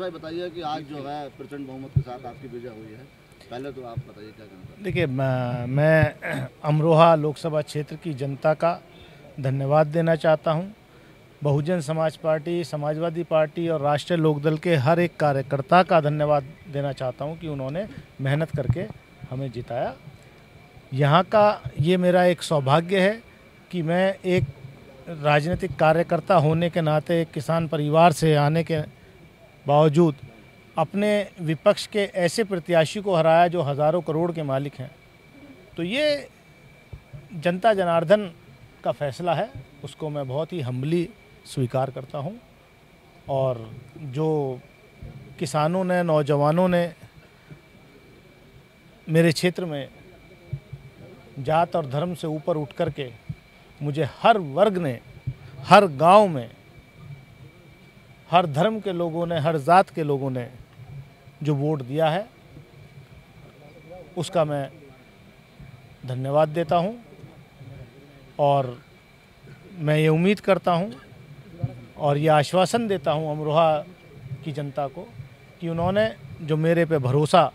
भाई, बताइए कि आज जो है प्रचंड बहुमत के साथ आपकी विजय हुई है। पहले तो आप बताइए क्या देखिए, मैं मैं अमरोहा लोकसभा क्षेत्र की जनता का धन्यवाद देना चाहता हूँ। बहुजन समाज पार्टी, समाजवादी पार्टी और राष्ट्रीय लोकदल के हर एक कार्यकर्ता का धन्यवाद देना चाहता हूँ कि उन्होंने मेहनत करके हमें जिताया। यहाँ का ये मेरा एक सौभाग्य है कि मैं एक राजनीतिक कार्यकर्ता होने के नाते, एक किसान परिवार से आने के बावजूद अपने विपक्ष के ऐसे प्रत्याशी को हराया जो हज़ारों करोड़ के मालिक हैं। तो ये जनता जनार्दन का फैसला है, उसको मैं बहुत ही हम्बली स्वीकार करता हूँ। और जो किसानों ने, नौजवानों ने मेरे क्षेत्र में जात और धर्म से ऊपर उठ कर के मुझे हर वर्ग ने, हर गाँव में हर धर्म के लोगों ने, हर जात के लोगों ने जो वोट दिया है, उसका मैं धन्यवाद देता हूँ और मैं ये उम्मीद करता हूँ और ये आश्वासन देता हूँ अमरोहा की जनता को कि उन्होंने जो मेरे पे भरोसा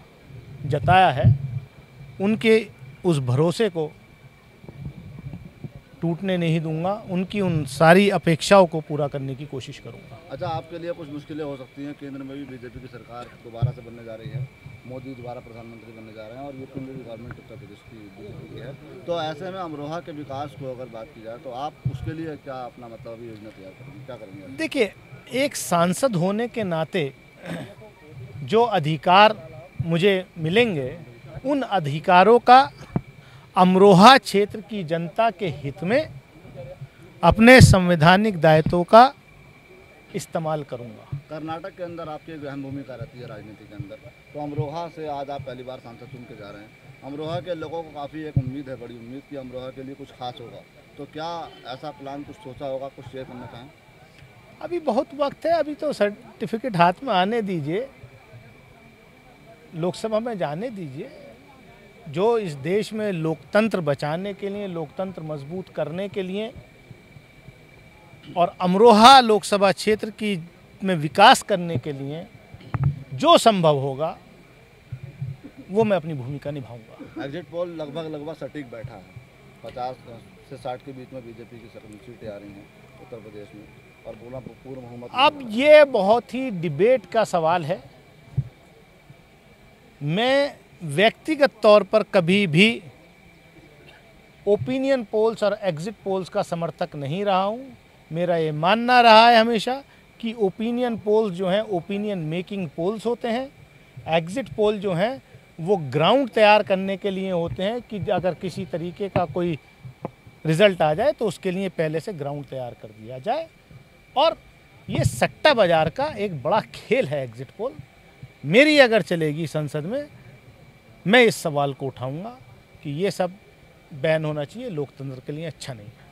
जताया है, उनके उस भरोसे को टूटने नहीं दूँगा उनकी उन सारी अपेक्षाओं को पूरा करने की कोशिश करूँगा। अच्छा आपके लिए कुछ मुश्किलें हो सकती हैं केंद्र में भी बीजेपी की सरकार दोबारा से बनने जा रही है मोदी दोबारा प्रधानमंत्री बनने जा रहे हैं और यूपी में भी गवर्नमेंट उत्तर प्रदेश की बीजेपी की है। तो ऐसे में अमरोहा के विकास को अगर बात की जाए तो आप उसके लिए क्या अपना मतलब योजना तैयार करेंगे क्या करेंगे? देखिए एक सांसद होने के नाते जो अधिकार मुझे मिलेंगे उन अधिकारों का अमरोहा क्षेत्र की जनता के हित में अपने संवैधानिक दायित्वों का इस्तेमाल करूँगा। कर्नाटक के अंदर आपकी एक अहम भूमिका रहती है राजनीति के अंदर। तो अमरोहा से आज आप पहली बार सांसद चुन के जा रहे हैं। अमरोहा के लोगों को काफ़ी एक उम्मीद है बड़ी उम्मीद कि अमरोहा के लिए कुछ खास होगा। तो क्या ऐसा प्लान कुछ सोचा होगा कुछ शेयर करना चाहें? अभी बहुत वक्त है अभी तो सर्टिफिकेट हाथ में आने दीजिए। लोकसभा में जाने दीजिए। जो इस देश में लोकतंत्र बचाने के लिए लोकतंत्र मज़बूत करने के लिए और अमरोहा लोकसभा क्षेत्र की में विकास करने के लिए जो संभव होगा वो मैं अपनी भूमिका निभाऊँगा। एग्जिट पोल लगभग लगभग सटीक बैठा है। पचास से साठ के बीच में बीजेपी की सीटें आ रही हैं उत्तर प्रदेश में। और पूरा पूर्व मोहम्मद अब ये बहुत ही डिबेट का सवाल है। मैं व्यक्तिगत तौर पर कभी भी ओपिनियन पोल्स और एग्जिट पोल्स का समर्थक नहीं रहा हूँ। मेरा ये मानना रहा है हमेशा कि ओपिनियन पोल्स जो हैं ओपिनियन मेकिंग पोल्स होते हैं। एग्जिट पोल जो हैं, वो ग्राउंड तैयार करने के लिए होते हैं कि अगर किसी तरीके का कोई रिज़ल्ट आ जाए तो उसके लिए पहले से ग्राउंड तैयार कर दिया जाए। और ये सट्टा बाज़ार का एक बड़ा खेल है एग्जिट पोल मेरी अगर चलेगी संसद में मैं इस सवाल को उठाऊँगा कि ये सब बैन होना चाहिए, लोकतंत्र के लिए अच्छा नहीं है।